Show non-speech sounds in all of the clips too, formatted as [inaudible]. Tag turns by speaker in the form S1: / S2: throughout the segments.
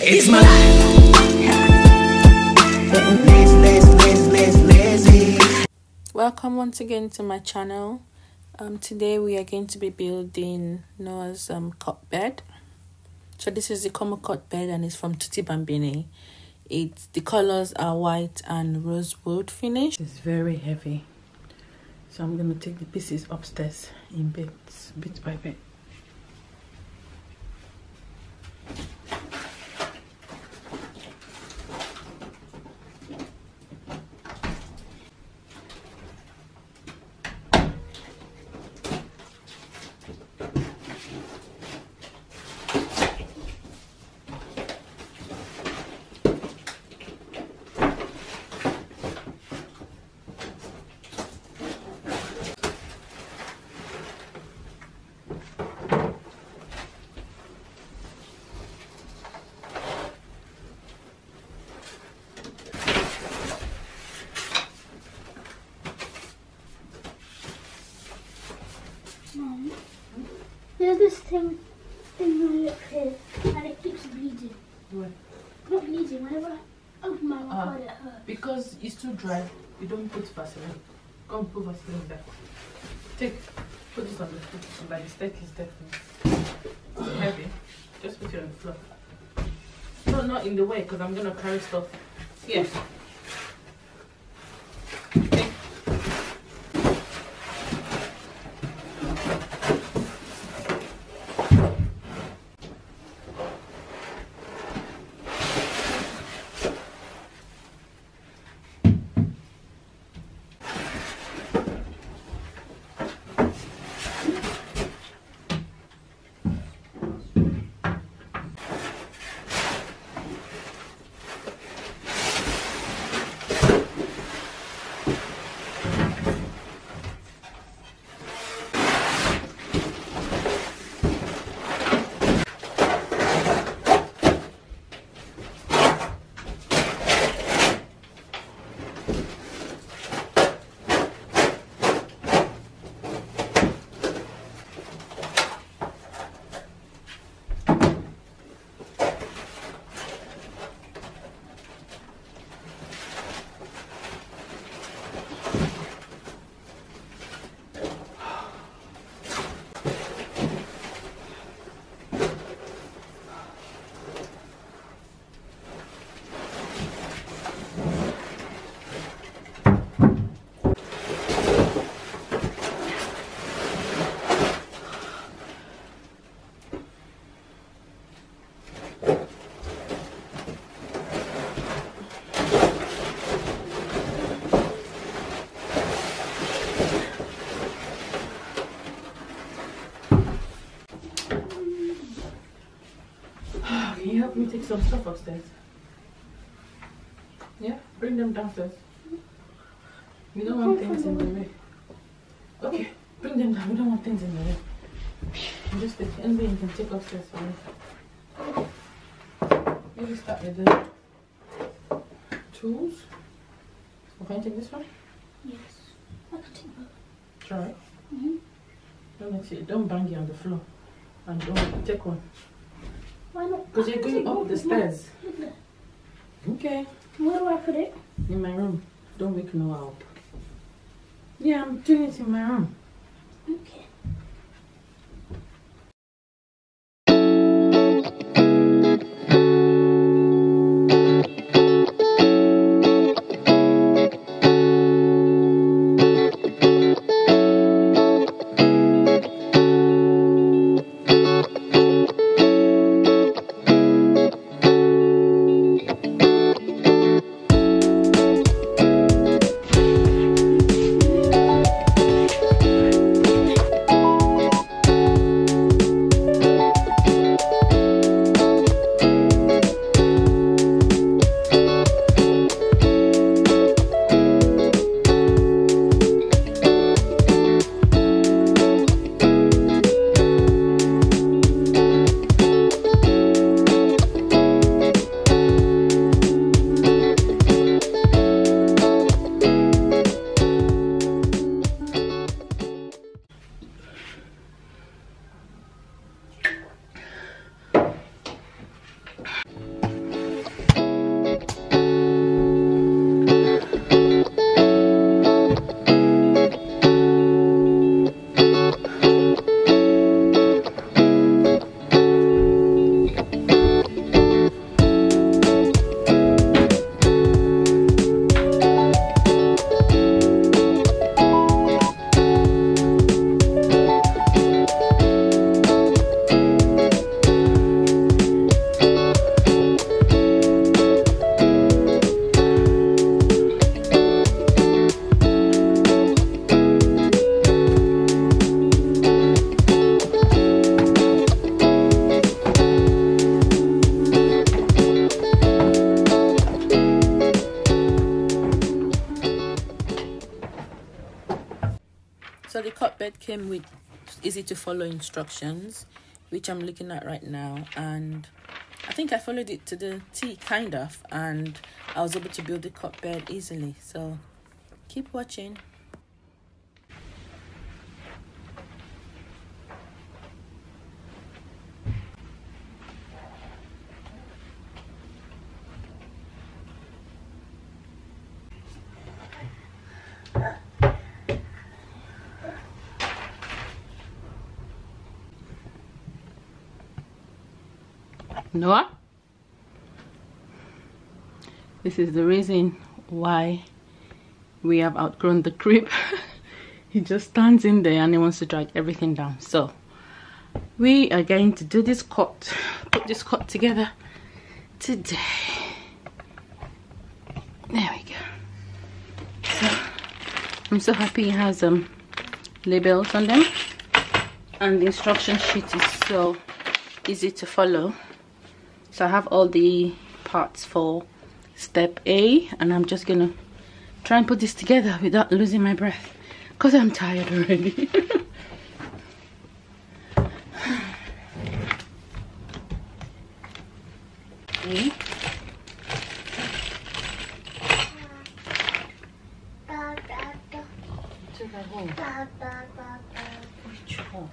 S1: It's my life.
S2: Welcome once again to my channel. Um, today we are going to be building Noah's um cot bed. So this is the Como cot bed and it's from Tutti Bambini. It's the colors are white and rosewood finish. It's very heavy, so I'm gonna take the pieces upstairs in bits, bit by bit.
S3: Mom, there's this thing in my lip here, and it keeps bleeding.
S2: What?
S3: Not bleeding, whenever I open my
S2: Ah.
S3: mouth, it hurts.
S2: Because it's too dry, you don't put Vaseline. Come put Vaseline there. Take, put this on the floor, by the staircase definitely. It's heavy. Just put it on the floor. No, not in the way, because I'm gonna carry stuff. Yes. Can you help me take some stuff upstairs? Yeah, bring them downstairs. We don't want things in the way. Okay, bring them down. We don't want things in the way. Just take anything you can take upstairs for me. Maybe start with the tools. Can I take this one?
S3: Yes. I can take both.
S2: Try it.
S3: Mhm.
S2: Don't let it. Don't bang it on the floor. And don't take one.
S3: Why not?
S2: Because you're going up the stairs. Okay.
S3: Where do I put it?
S2: In my room. Don't wake Noah up. Yeah, I'm doing it in my room.
S3: Okay.
S2: Cot bed came with easy to follow instructions, which I'm looking at right now, and I think I followed it to the T kind of, and I was able to build the cot bed easily. So keep watching. Noah? This is the reason why we have outgrown the crib. [laughs] he just stands in there and he wants to drag everything down. So we are going to do this cot, put this cot together today. There we go. So I'm so happy he has um labels on them and the instruction sheet is so easy to follow so I have all the parts for step A and I'm just gonna try and put this together without losing my breath because I'm tired already okay. To the hole. Which hole?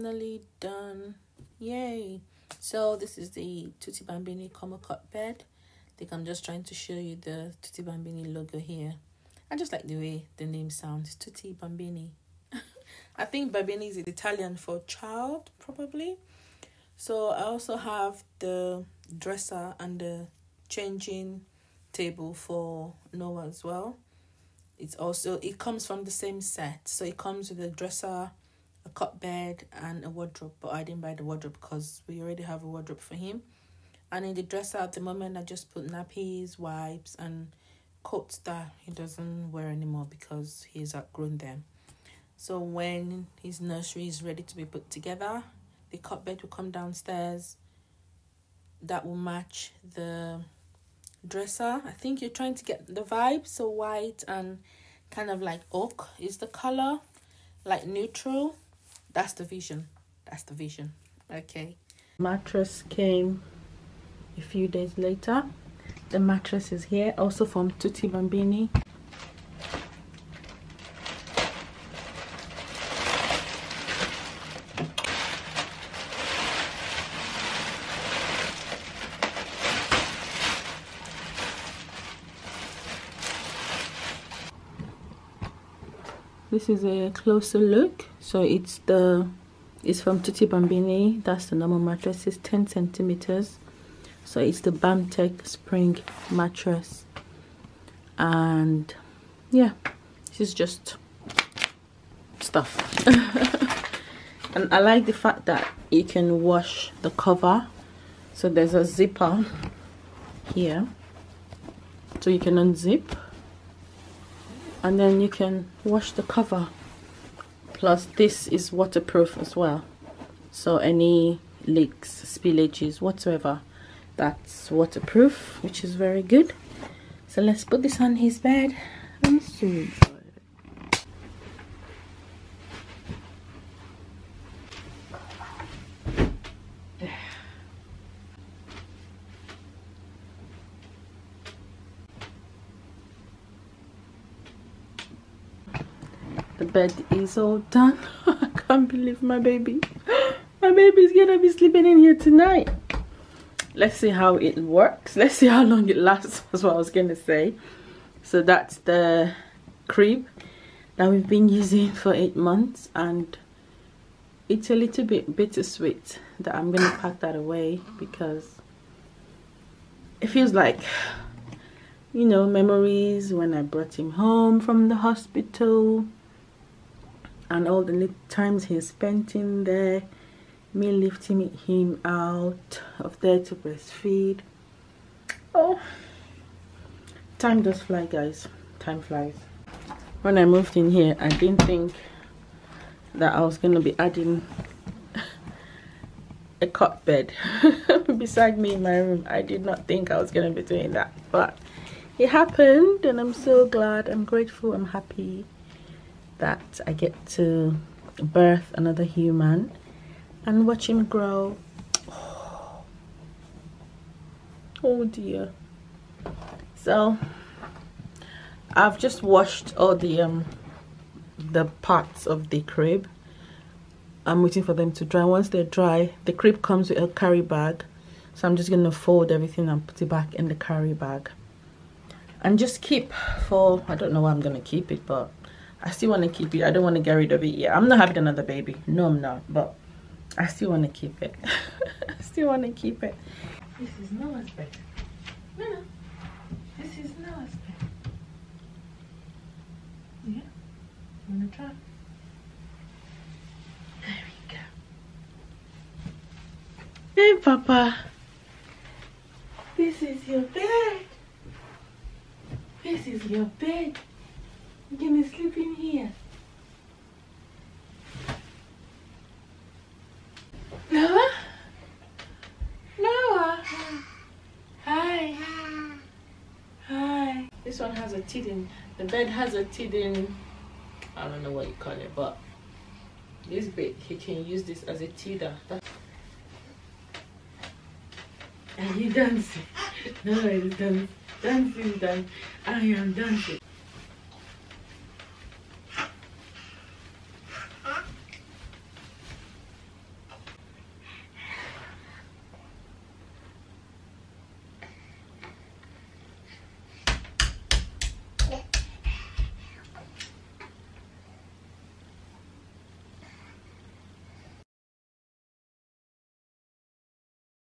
S2: Finally done. Yay! So this is the Tutti Bambini Como cot bed. I think I'm just trying to show you the Tutti Bambini logo here. I just like the way the name sounds. Tutti Bambini. [laughs] I think Bambini is Italian for child, probably. So I also have the dresser and the changing table for Noah as well. It's also it comes from the same set, so it comes with a dresser, a cot bed, and a wardrobe. But I didn't buy the wardrobe because we already have a wardrobe for him. And in the dresser at the moment, I just put nappies, wipes, and coats that he doesn't wear anymore because he's outgrown them. So when his nursery is ready to be put together, the cot bed will come downstairs. That will match the dresser. I think you're trying to get the vibe. So white and kind of like oak is the color, like neutral. That's the vision. That's the vision. Okay. Mattress came a few days later. The mattress is here, also from Tutti Bambini. this is a closer look so it's the it's from Tutti Bambini. That's the normal mattress. It's 10 centimeters. So it's the Bamtech spring mattress. And yeah this is just stuff. [laughs] And I like the fact that you can wash the cover. So there's a zipper here. So you can unzip. And then you can wash the cover plus this is waterproof as well. So any leaks spillages whatsoever that's waterproof which is very good. So let's put this on his bed and see bed is all done. [laughs] I can't believe my baby. [gasps] My baby's gonna be sleeping in here tonight. Let's see how it works. Let's see how long it lasts [laughs] was what i was gonna say. So that's the crib that we've been using for eight months and it's a little bit bittersweet that i'm gonna pack that away because it feels like you know memories when i brought him home from the hospital and all the times he spent in there me lifting him out of there to breastfeed. Oh time does fly guys. Time flies. When i moved in here i didn't think that i was going to be adding [laughs] a cot bed [laughs] beside me in my room. I did not think i was going to be doing that but it happened and i'm so glad i'm grateful i'm happy that I get to birth another human and watch him grow. [sighs] Oh, dear. So I've just washed all the um the parts of the crib. I'm waiting for them to dry. Once they're dry, the crib comes with a carry bag. So I'm just gonna fold everything and put it back in the carry bag. And just keep for I don't know where I'm gonna keep it, but I still want to keep it. I don't want to get rid of it yet. I'm not having another baby. No, I'm not. But I still want to keep it. [laughs] I still want to keep it. This is Noah's bed. No, no. This is Noah's bed. Yeah. You want to try? There we go. Hey, Papa. This is your bed. This is your bed. You're gonna sleep in here. Noah? Noah? Hi. Hi. This one has a tidden. The bed has a tidden. I don't know what you call it, but this bed, he can use this as a tidder. Are you dancing? No, I dance. Dancing, dance. I am dancing.